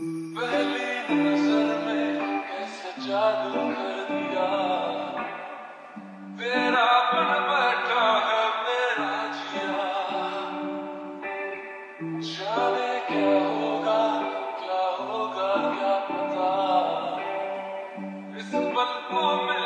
पहली नज़र में कैसे जादू कर दिया तेरा बन बैठा है मेरा जिया जाने क्या होगा क्या होगा क्या पता इस पल को मैं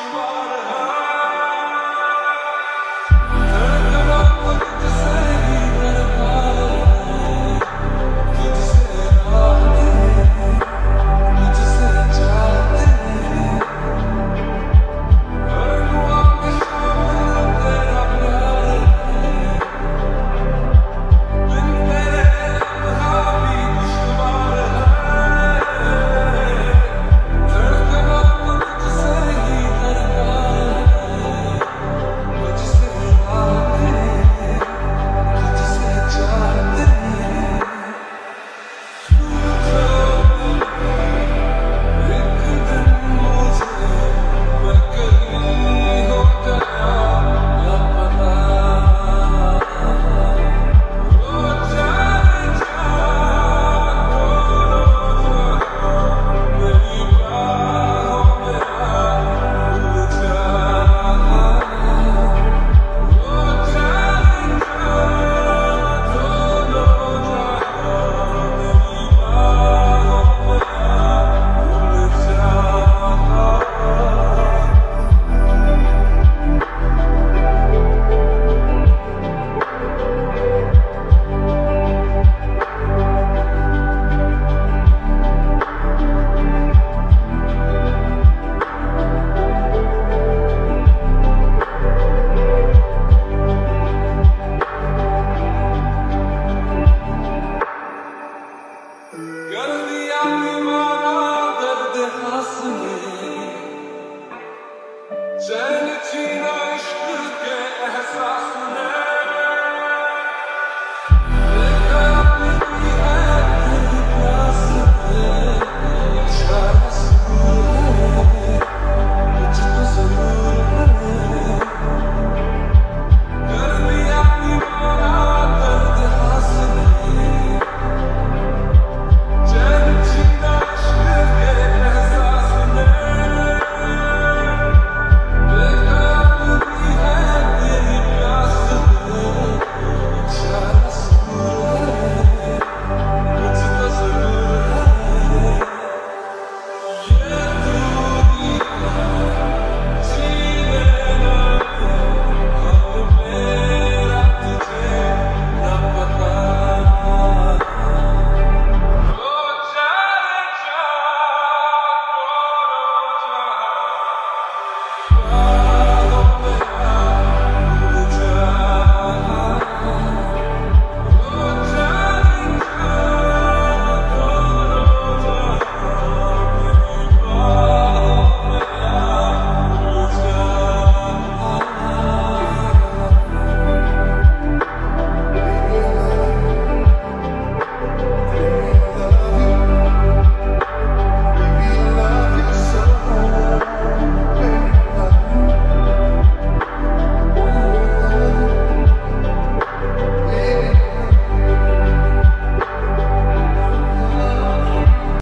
you are.